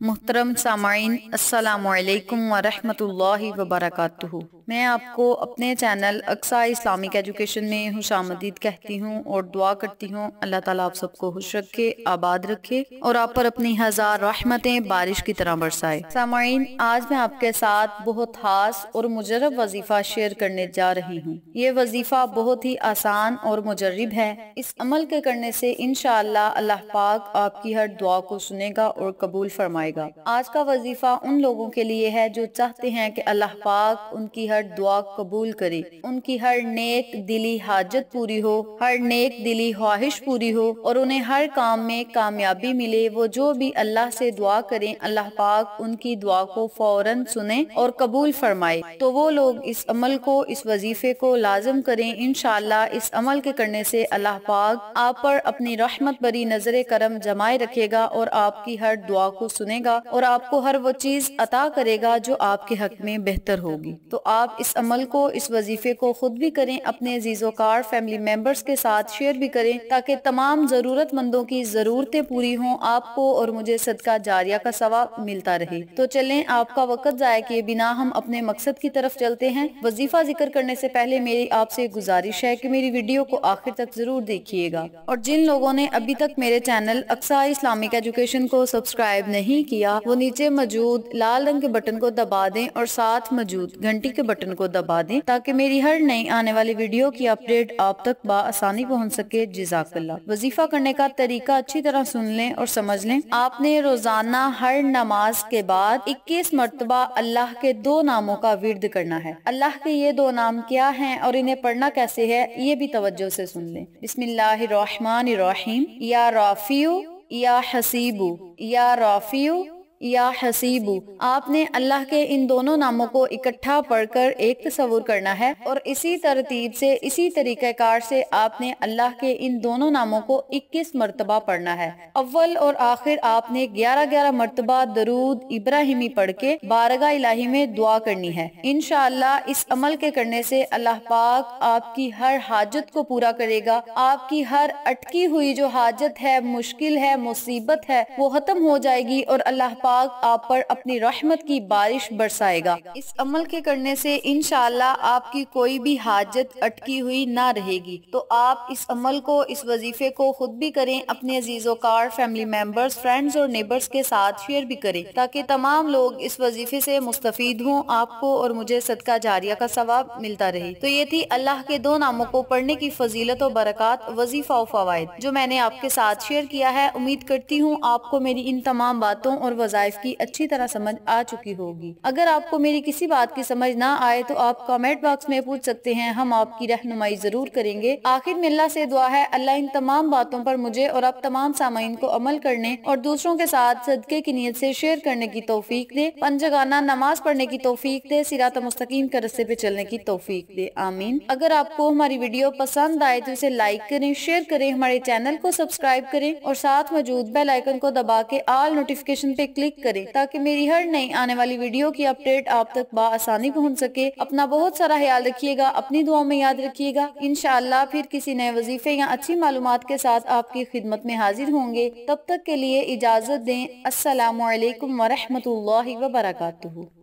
محترم سامعین، السلام علیکم ورحمۃ اللہ وبرکاتہ۔ میں آپ کو اپنے چینل اقسا اسلامک ایجوکیشن میں خوش آمدید کہتی ہوں اور دعا کرتی ہوں، اللہ تعالیٰ آپ سب کو خوش رکھے، آباد رکھے اور آپ پر اپنی ہزار رحمتیں بارش کی طرح برسائے۔ سامعین، آج میں آپ کے ساتھ بہت خاص اور مجرب وظیفہ شیئر کرنے جا رہی ہوں۔ یہ وظیفہ بہت ہی آسان اور مجرب ہے۔ اس عمل کے کرنے سے انشاءاللہ اللہ پاک آپ کی ہر دعا کو سنے گا اور قبول فرمائے گا۔ آج کا وظیفہ ان لوگوں کے لیے ہے جو چاہتے ہیں کہ اللہ پاک ان کی ہر دعا قبول کرے۔ ان کی ہر نیک دلی حاجت پوری ہو، ہر نیک دلی خواہش پوری ہو اور انہیں ہر کام میں کامیابی ملے۔ وہ جو بھی اللہ سے دعا کریں، اللہ پاک ان کی دعا کو فوراً سنیں اور قبول فرمائے۔ تو وہ لوگ اس عمل کو، اس وظیفے کو لازم کریں۔ انشاءاللہ اس عمل کے کرنے سے اللہ پاک آپ پر اپنی رحمت بری نظر کرم جمائے رکھے گا اور آپ کی ہر دعا کو سنے گا اور آپ کو ہر وہ چیز عطا کرے گا جو آپ کے حق میں بہتر ہوگی۔ تو آپ اس عمل کو، اس وظیفے کو خود بھی کریں، اپنے عزیز و کار فیملی ممبرز کے ساتھ شیئر بھی کریں تاکہ تمام ضرورت مندوں کی ضرورتیں پوری ہوں، آپ کو اور مجھے صدقہ جاریہ کا ثواب ملتا رہے۔ تو چلیں، آپ کا وقت ضائع کیے بنا ہم اپنے مقصد کی طرف چلتے ہیں۔ وظیفہ ذکر کرنے سے پہلے میری آپ سے گزارش ہے کہ میری ویڈیو کو آخر تک ضرور دیکھیے گا۔ اور جن لوگوں نے ابھی تک میرے چینل اقسا اسلامک ایجوکیشن کو سبسکرائب نہیں کیا، وہ نیچے موجود لال رنگ کے بٹن کو دبا دیں اور ساتھ موجود گھنٹی کے بٹن کو دبا دیں تاکہ میری ہر نئی آنے والی ویڈیو کی اپڈیٹ آپ تک با آسانی پہنچ سکے۔ جزاک اللہ۔ وظیفہ کرنے کا طریقہ اچھی طرح سن لیں اور سمجھ لیں۔ آپ نے روزانہ ہر نماز کے بعد اکیس مرتبہ اللہ کے دو ناموں کا ورد کرنا ہے۔ اللہ کے یہ دو نام کیا ہیں اور انہیں پڑھنا کیسے ہے، یہ بھی توجہ سے سن لیں۔ بسم اللہ الرحمن الرحیم۔ یا رافیو یا حسیبو یا رافیو یا حسیبو آپ نے اللہ کے ان دونوں ناموں کو اکٹھا پڑھ کر ایک تصور کرنا ہے اور اسی ترتیب سے اسی طریقہ کار سے آپ نے اللہ کے ان دونوں ناموں کو اکیس مرتبہ پڑھنا ہے۔ اول اور آخر آپ نے گیارہ گیارہ مرتبہ درود ابراہیمی پڑھ کے بارگاہ الہی میں دعا کرنی ہے۔ انشاءاللہ اس عمل کے کرنے سے اللہ پاک آپ کی ہر حاجت کو پورا کرے گا۔ آپ کی ہر اٹکی ہوئی جو حاجت ہے، مشکل ہے، مصیبت ہے، وہ ختم ہو جائے گی اور اللہ پاک پاک آپ پر اپنی رحمت کی بارش برسائے گا۔ اس عمل کے کرنے سے انشاءاللہ آپ کی کوئی بھی حاجت اٹکی ہوئی نہ رہے گی۔ تو آپ اس عمل کو، اس وظیفے کو خود بھی کریں، اپنے عزیز و کار فیملی ممبرز فرینڈز اور نیبرز کے ساتھ شیئر بھی کریں۔ تاکہ تمام لوگ اس وظیفے سے مستفید ہوں، آپ کو اور مجھے صدقہ جاریہ کا ثواب ملتا رہے۔ تو یہ تھی اللہ کے دو ناموں کو پڑھنے کی فضیلت و برکات، وظیفہ و فوائد۔ جو میں نے آپ کے ساتھ شیئر کیا ہے، امید کرتی ہوں آپ کو میری ان تمام باتوں اور وظائف وظائف کی اچھی طرح سمجھ آ چکی ہوگی۔ اگر آپ کو میری کسی بات کی سمجھ نہ آئے تو آپ کامنٹ باکس میں پوچھ سکتے ہیں، ہم آپ کی رہنمائی ضرور کریں گے۔ آخر میں اللہ سے دعا ہے، اللہ ان تمام باتوں پر مجھے اور اب تمام سامعین کو عمل کرنے اور دوسروں کے ساتھ صدقے کی نیت سے شیئر کرنے کی توفیق دے، پنجگانہ نماز پڑھنے کی توفیق دے سیرات مستقیم کے رستے پہ چلنے کی توفیق دے۔ آمین۔ اگر آپ کو ہماری ویڈیو پسند آئے تو اسے لائک کریں شیئر کریں، ہمارے چینل کو سبسکرائب کریں اور ساتھ موجود بیل آئیکن کو دبا کے آل نوٹیفکیشن پہ کلک کلک کریں تاکہ میری ہر نئی آنے والی ویڈیو کی اپڈیٹ آپ تک با آسانی پہنچ سکے۔ اپنا بہت سارا خیال رکھیے گا، اپنی دعاوں میں یاد رکھیے گا۔ انشاءاللہ پھر کسی نئے وظیفے یا اچھی معلومات کے ساتھ آپ کی خدمت میں حاضر ہوں گے۔ تب تک کے لیے اجازت دیں۔ السلام علیکم ورحمۃ اللہ وبرکاتہ۔